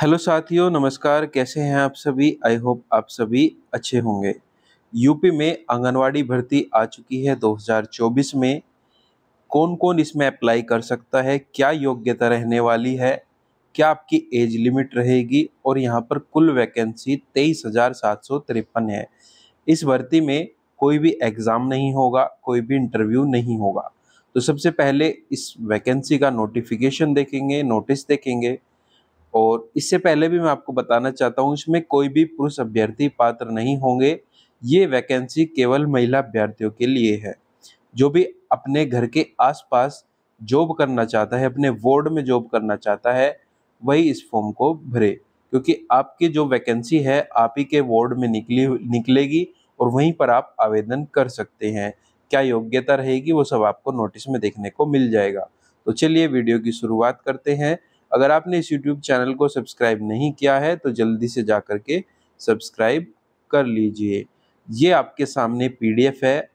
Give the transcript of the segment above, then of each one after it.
Hello साथियों, नमस्कार। कैसे हैं आप सभी? आई होप आप सभी अच्छे होंगे। यूपी में आंगनवाड़ी भर्ती आ चुकी है 2024 में। कौन कौन इसमें अप्लाई कर सकता है? क्या योग्यता रहने वाली है? क्या आपकी एज लिमिट रहेगी? और यहाँ पर कुल वैकेंसी तेईस हज़ार सात सौ तिरपन है। इस भर्ती में कोई भी एग्ज़ाम नहीं होगा, कोई भी इंटरव्यू नहीं होगा। तो सबसे पहले इस वैकेंसी का नोटिफिकेशन देखेंगे, नोटिस देखेंगे। और इससे पहले भी मैं आपको बताना चाहता हूँ, इसमें कोई भी पुरुष अभ्यर्थी पात्र नहीं होंगे। ये वैकेंसी केवल महिला अभ्यर्थियों के लिए है। जो भी अपने घर के आसपास जॉब करना चाहता है, अपने वार्ड में जॉब करना चाहता है, वही इस फॉर्म को भरे। क्योंकि आपकी जो वैकेंसी है, आप ही के वार्ड में निकली, निकलेगी और वहीं पर आप आवेदन कर सकते हैं। क्या योग्यता रहेगी, वो सब आपको नोटिस में देखने को मिल जाएगा। तो चलिए वीडियो की शुरुआत करते हैं। अगर आपने इस यूट्यूब चैनल को सब्सक्राइब नहीं किया है तो जल्दी से जा कर के सब्सक्राइब कर लीजिए। ये आपके सामने पीडीएफ है,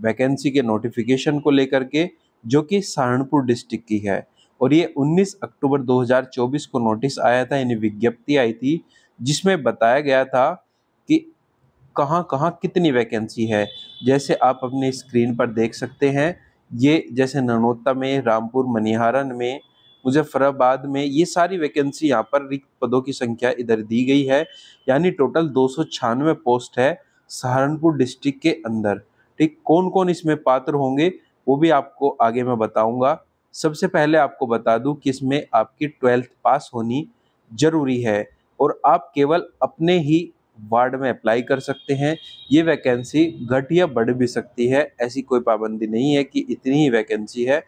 वैकेंसी के नोटिफिकेशन को लेकर के, जो कि सहारनपुर डिस्ट्रिक्ट की है। और ये 19 अक्टूबर 2024 को नोटिस आया था, यानी विज्ञप्ति आई थी, जिसमें बताया गया था कि कहाँ कहाँ कितनी वैकेंसी है। जैसे आप अपने स्क्रीन पर देख सकते हैं, ये जैसे ननोता में, रामपुर, मनिहारन में मुजफ्फराबाद में ये सारी वैकेंसी यहाँ पर रिक्त पदों की संख्या इधर दी गई है। यानी टोटल दो सौ छियानवे पोस्ट है सहारनपुर डिस्ट्रिक्ट के अंदर। ठीक कौन कौन इसमें पात्र होंगे, वो भी आपको आगे मैं बताऊँगा। सबसे पहले आपको बता दूँ कि इसमें आपकी ट्वेल्थ पास होनी ज़रूरी है और आप केवल अपने ही वार्ड में अप्लाई कर सकते हैं। ये वैकेंसी घट या बढ़ भी सकती है, ऐसी कोई पाबंदी नहीं है कि इतनी ही वैकेंसी है।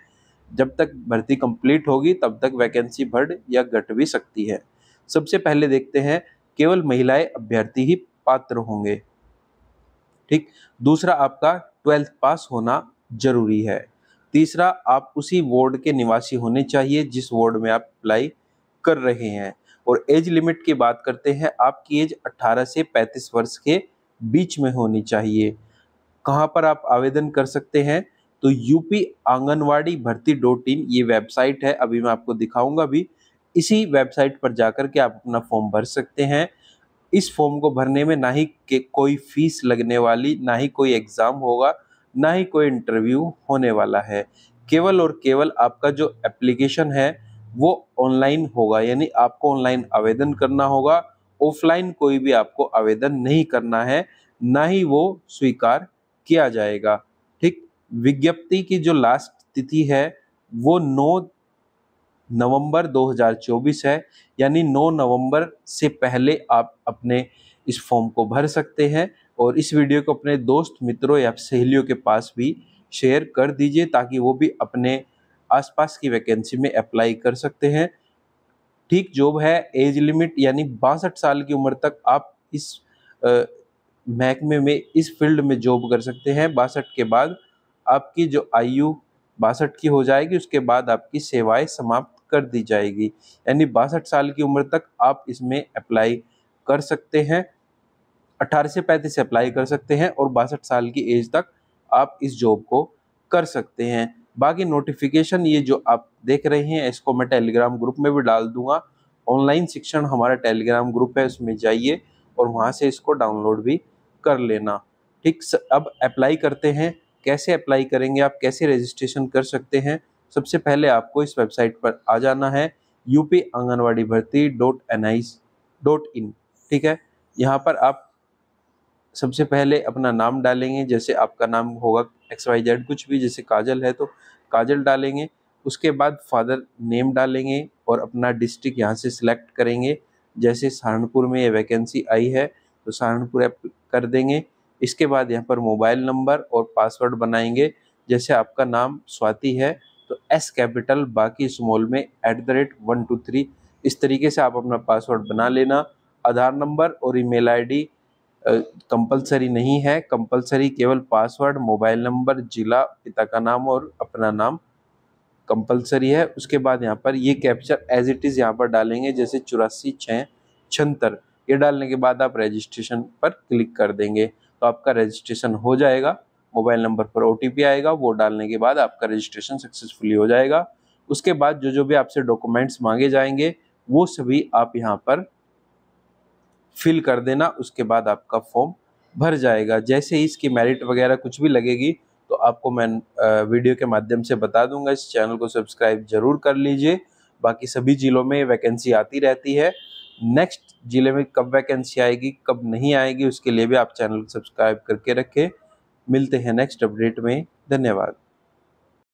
जब तक भर्ती कंप्लीट होगी, तब तक वैकेंसी बढ़ या घट भी सकती है। सबसे पहले देखते हैं, केवल महिलाएँ अभ्यर्थी ही पात्र होंगे। ठीक? दूसरा आपका ट्वेल्थ पास होना ज़रूरी है। तीसरा, आप उसी वार्ड के निवासी होने चाहिए जिस वार्ड में आप अप्लाई कर रहे हैं। और एज लिमिट की बात करते हैं, आपकी एज 18 से 35 वर्ष के बीच में होनी चाहिए। कहाँ पर आप आवेदन कर सकते हैं? तो यूपी आंगनवाड़ी भर्ती डॉट इन ये वेबसाइट है, अभी मैं आपको दिखाऊँगा भी। इसी वेबसाइट पर जाकर के आप अपना फॉर्म भर सकते हैं। इस फॉर्म को भरने में ना ही के कोई फ़ीस लगने वाली, ना ही कोई एग्ज़ाम होगा, ना ही कोई इंटरव्यू होने वाला है। केवल और केवल आपका जो एप्लीकेशन है, वो ऑनलाइन होगा, यानी आपको ऑनलाइन आवेदन करना होगा। ऑफलाइन कोई भी आपको आवेदन नहीं करना है, ना ही वो स्वीकार किया जाएगा। विज्ञप्ति की जो लास्ट तिथि है, वो 9 नवंबर 2024 है, यानी 9 नवंबर से पहले आप अपने इस फॉर्म को भर सकते हैं और इस वीडियो को अपने दोस्त, मित्रों या सहेलियों के पास भी शेयर कर दीजिए ताकि वो भी अपने आसपास की वैकेंसी में अप्लाई कर सकते हैं। ठीक जॉब है एज लिमिट यानी बासठ साल की उम्र तक आप इस महकमे में, इस फ़ील्ड में जॉब कर सकते हैं। बासठ के बाद आपकी जो आयु बासठ की हो जाएगी, उसके बाद आपकी सेवाएँ समाप्त कर दी जाएगी। यानी बासठ साल की उम्र तक आप इसमें अप्लाई कर सकते हैं, अठारह से पैंतीस से अप्लाई कर सकते हैं और बासठ साल की एज तक आप इस जॉब को कर सकते हैं। बाकी नोटिफिकेशन ये जो आप देख रहे हैं, इसको मैं टेलीग्राम ग्रुप में भी डाल दूँगा। ऑनलाइन शिक्षण हमारा टेलीग्राम ग्रुप है, उसमें जाइए और वहाँ से इसको डाउनलोड भी कर लेना। ठीक अब अप्लाई करते हैं। कैसे अप्लाई करेंगे, आप कैसे रजिस्ट्रेशन कर सकते हैं, सबसे पहले आपको इस वेबसाइट पर आ जाना है यूपी आंगनवाड़ी भर्ती dot N I dot in ठीक है? यहाँ पर आप सबसे पहले अपना नाम डालेंगे, जैसे आपका नाम होगा एक्स वाई जेड कुछ भी, जैसे काजल है तो काजल डालेंगे, उसके बाद फादर नेम डालेंगे और अपना डिस्ट्रिक्ट यहाँ से सिलेक्ट करेंगे, जैसे सहारनपुर में ये वैकेंसी आई है तो सहारनपुर कर देंगे इसके बाद यहाँ पर मोबाइल नंबर और पासवर्ड बनाएँगे। जैसे आपका नाम स्वाति है तो एस कैपिटल बाकी स्मॉल में at the rate one two three इस तरीके से आप अपना पासवर्ड बना लेना। आधार नंबर और ईमेल आईडी कंपलसरी नहीं है। कंपलसरी केवल पासवर्ड मोबाइल नंबर जिला, पिता का नाम और अपना नाम कंपलसरी है। उसके बाद यहाँ पर ये कैप्चर एज इट इज़ यहाँ पर डालेंगे, जैसे चौरासी छः छहत्तर। ये डालने के बाद आप रजिस्ट्रेशन पर क्लिक कर देंगे। आपका रजिस्ट्रेशन हो जाएगा। मोबाइल नंबर पर ओटीपी आएगा, वो डालने के बाद आपका रजिस्ट्रेशन सक्सेसफुली हो जाएगा। उसके बाद जो जो भी आपसे डॉक्यूमेंट्स मांगे जाएँगे, वो सभी आप यहाँ पर फिल कर देना, उसके बाद आपका फॉर्म भर जाएगा। जैसे ही इसकी मेरिट वगैरह कुछ भी लगेगी तो आपको मैं वीडियो के माध्यम से बता दूँगा। इस चैनल को सब्सक्राइब ज़रूर कर लीजिए। बाकी सभी जिलों में वैकेंसी आती रहती है। नेक्स्ट ज़िले में कब वैकेंसी आएगी, कब नहीं आएगी, उसके लिए भी आप चैनल को सब्सक्राइब करके रखें। मिलते हैं नेक्स्ट अपडेट में। धन्यवाद।